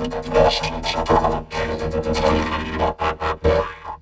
Investigation